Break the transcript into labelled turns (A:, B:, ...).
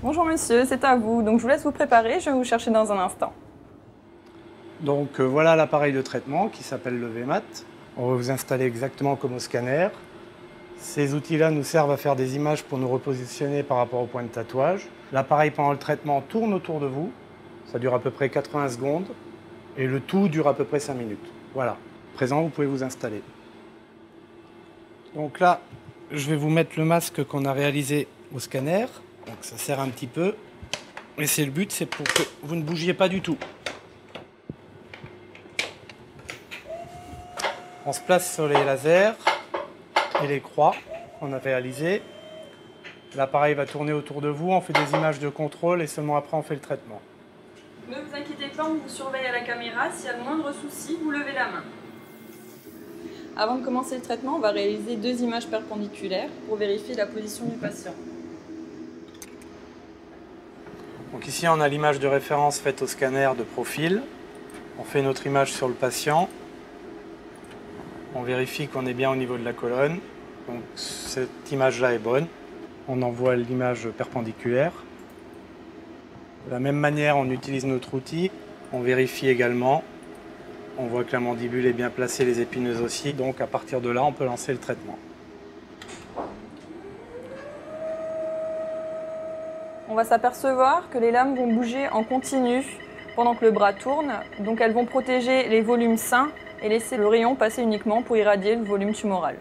A: Bonjour monsieur, c'est à vous. Donc je vous laisse vous préparer, je vais vous chercher dans un instant.
B: Donc euh, voilà l'appareil de traitement qui s'appelle le VMAT. On va vous installer exactement comme au scanner. Ces outils-là nous servent à faire des images pour nous repositionner par rapport au point de tatouage. L'appareil pendant le traitement tourne autour de vous. Ça dure à peu près 80 secondes. Et le tout dure à peu près 5 minutes. Voilà. Présent, vous pouvez vous installer. Donc là, je vais vous mettre le masque qu'on a réalisé au scanner. Donc ça sert un petit peu. Et c'est le but, c'est pour que vous ne bougiez pas du tout. On se place sur les lasers et les croix qu'on a réalisées. L'appareil va tourner autour de vous, on fait des images de contrôle et seulement après on fait le traitement.
A: Ne vous inquiétez pas, on vous surveille à la caméra. S'il y a le moindre souci, vous levez la main. Avant de commencer le traitement, on va réaliser deux images perpendiculaires pour vérifier la position du patient.
B: Donc ici on a l'image de référence faite au scanner de profil. On fait notre image sur le patient. On vérifie qu'on est bien au niveau de la colonne. Donc cette image-là est bonne. On envoie l'image perpendiculaire. De la même manière, on utilise notre outil. On vérifie également. On voit que la mandibule est bien placée, les épineuses aussi. Donc à partir de là, on peut lancer le traitement.
A: On va s'apercevoir que les lames vont bouger en continu pendant que le bras tourne. Donc elles vont protéger les volumes sains et laisser le rayon passer uniquement pour irradier le volume tumoral.